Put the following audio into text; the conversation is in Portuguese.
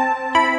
Música